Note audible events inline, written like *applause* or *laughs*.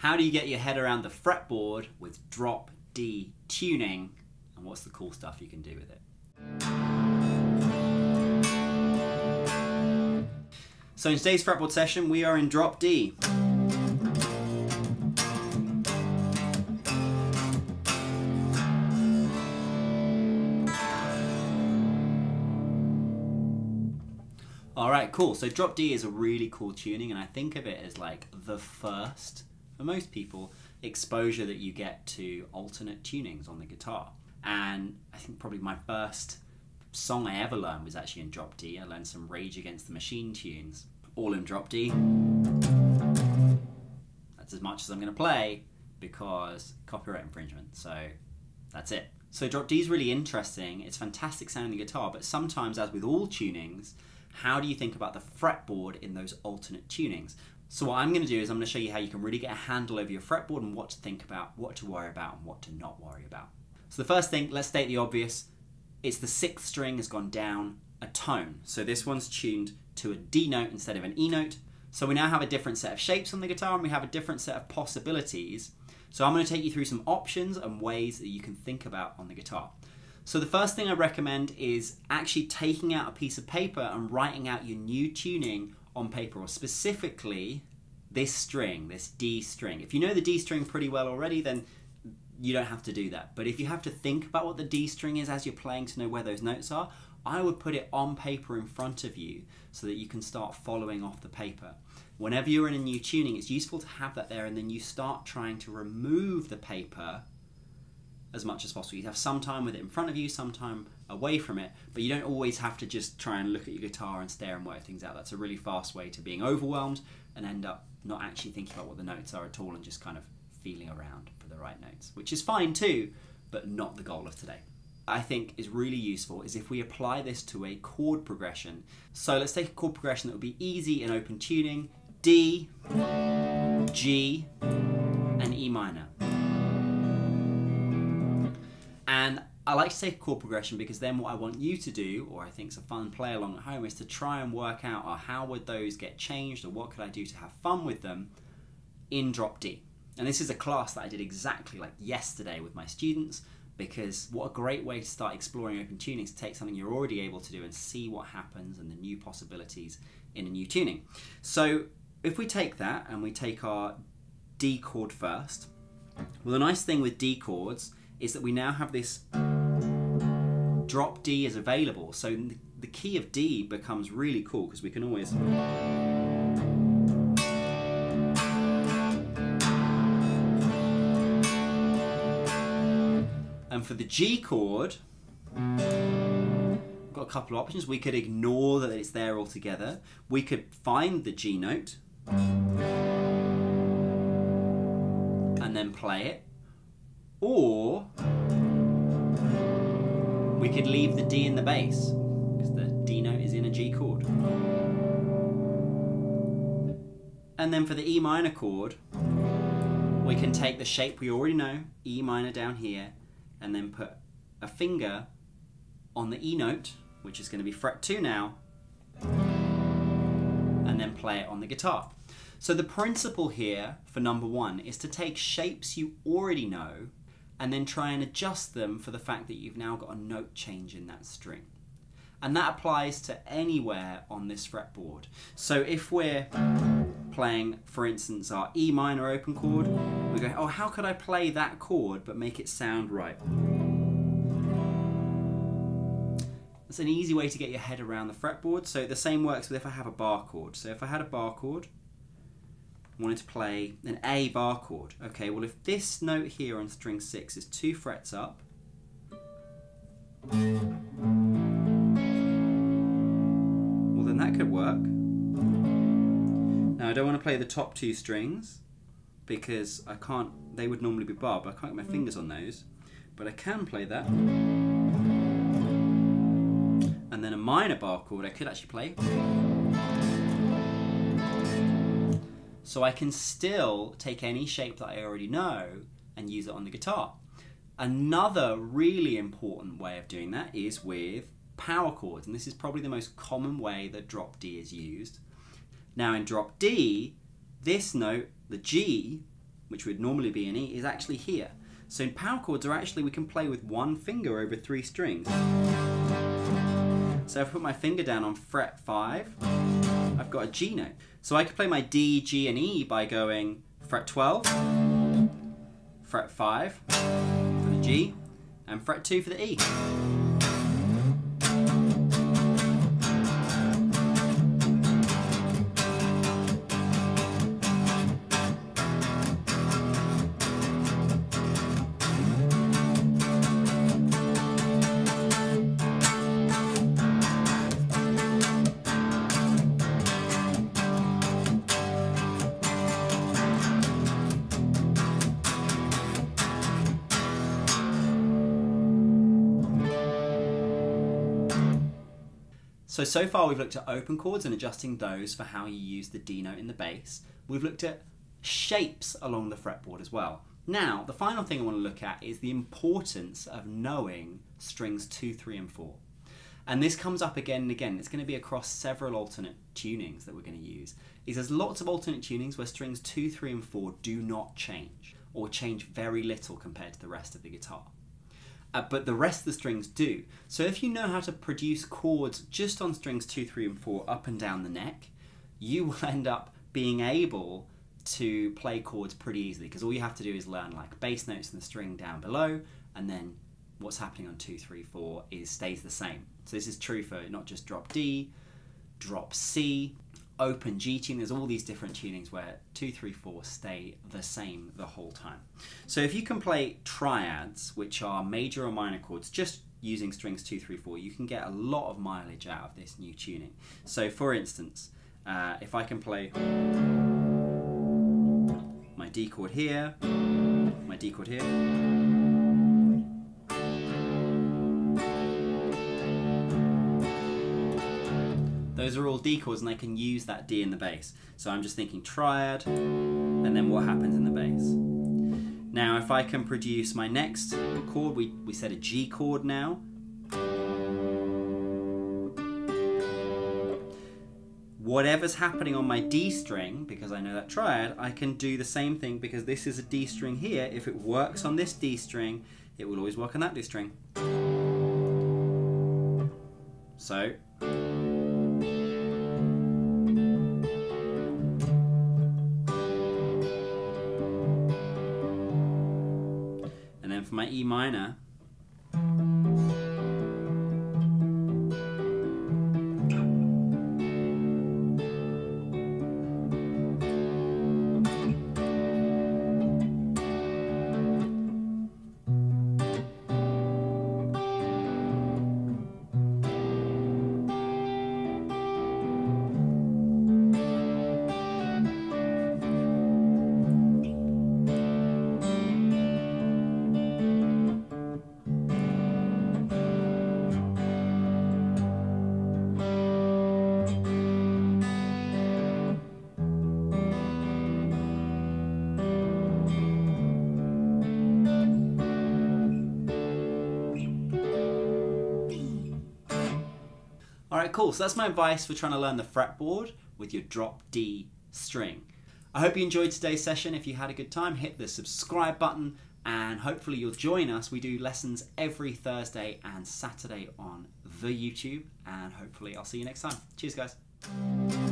How do you get your head around the fretboard with drop D tuning and what's the cool stuff you can do with it? So in today's fretboard session we are in drop D. Alright, cool. So drop D is a really cool tuning and I think of it as like the first, for most people, exposure that you get to alternate tunings on the guitar. And I think probably my first song I ever learned was actually in drop D. I learned some Rage Against the Machine tunes, all in drop D. That's as much as I'm going to play because copyright infringement. So that's it. So drop D is really interesting. It's fantastic sounding the guitar, but sometimes, as with all tunings, how do you think about the fretboard in those alternate tunings? So what I'm going to do is I'm going to show you how you can really get a handle over your fretboard and what to think about, what to worry about, and what to not worry about. So the first thing, let's state the obvious. It's the sixth string has gone down a tone. So this one's tuned to a D note instead of an E note. So we now have a different set of shapes on the guitar and we have a different set of possibilities. So I'm going to take you through some options and ways that you can think about on the guitar. So the first thing I recommend is actually taking out a piece of paper and writing out your new tuning on paper, or specifically this string, this D string. If you know the D string pretty well already, then you don't have to do that. But if you have to think about what the D string is as you're playing to know where those notes are, I would put it on paper in front of you so that you can start following off the paper. Whenever you're in a new tuning, it's useful to have that there and then you start trying to remove the paper as much as possible. You have some time with it in front of you, some time away from it, but you don't always have to just try and look at your guitar and stare and work things out. That's a really fast way to being overwhelmed and end up not actually thinking about what the notes are at all and just kind of feeling around for the right notes, which is fine too, but not the goal of today. I think is really useful is if we apply this to a chord progression. So let's take a chord progression that would be easy in open tuning, D, G, and E minor. And I like to take a chord progression because then what I want you to do, or I think it's a fun play along at home, is to try and work out or how would those get changed or what could I do to have fun with them in drop D. And this is a class that I did exactly like yesterday with my students because what a great way to start exploring open tuning is to take something you're already able to do and see what happens and the new possibilities in a new tuning. So if we take that and we take our D chord first, well the nice thing with D chords is that we now have this drop D is available. So the key of D becomes really cool because we can always And for the G chord, we've got a couple of options. We could ignore that it's there altogether. We could find the G note and then play it. Or we could leave the D in the bass because the D note is in a G chord. And then for the E minor chord, we can take the shape we already know, E minor down here, and then put a finger on the E note, which is going to be fret 2 now, and then play it on the guitar. So the principle here for number one is to take shapes you already know and then try and adjust them for the fact that you've now got a note change in that string. And that applies to anywhere on this fretboard. So if we're playing, for instance, our E minor open chord, we go, oh, how could I play that chord but make it sound right? That's an easy way to get your head around the fretboard. So the same works with if I have a bar chord. So if I had a bar chord, wanted to play an A bar chord. Okay, well if this note here on string 6 is two frets up, well then that could work. Now I don't want to play the top two strings because I can't, they would normally be bar, but I can't get my fingers on those. But I can play that. And then a minor bar chord I could actually play. So I can still take any shape that I already know and use it on the guitar. Another really important way of doing that is with power chords, and this is probably the most common way that drop D is used. Now in drop D, this note, the G, which would normally be an E, is actually here. So in power chords are actually, we can play with one finger over three strings. So if I put my finger down on fret 5, I've got a G note. So I could play my D, G, and E by going fret 12, fret 5 for the G, and fret 2 for the E. So, so far we've looked at open chords and adjusting those for how you use the D note in the bass. We've looked at shapes along the fretboard as well. Now, the final thing I want to look at is the importance of knowing strings 2, 3 and 4. And this comes up again and again. It's going to be across several alternate tunings that we're going to use. Is there's lots of alternate tunings where strings 2, 3 and 4 do not change or change very little compared to the rest of the guitar uh, but the rest of the strings do. So if you know how to produce chords just on strings 2, 3 and 4 up and down the neck, you *laughs* will end up being able to play chords pretty easily because all you have to do is learn like bass notes in the string down below and then what's happening on 2, 3, 4 is stays the same. So this is true for not just drop D, drop C, open G tune. There's all these different tunings where two, three, four stay the same the whole time. So if you can play triads, which are major or minor chords, just using strings two, three, four, you can get a lot of mileage out of this new tuning. So for instance, uh, if I can play my D chord here, my D chord here, Those are all D chords and I can use that D in the bass. So I'm just thinking triad and then what happens in the bass. Now if I can produce my next chord, we, we said a G chord now. Whatever's happening on my D string, because I know that triad, I can do the same thing because this is a D string here. If it works on this D string, it will always work on that D string. So E minor Alright, cool. So that's my advice for trying to learn the fretboard with your drop D string. I hope you enjoyed today's session. If you had a good time, hit the subscribe button and hopefully you'll join us. We do lessons every Thursday and Saturday on the YouTube and hopefully I'll see you next time. Cheers guys.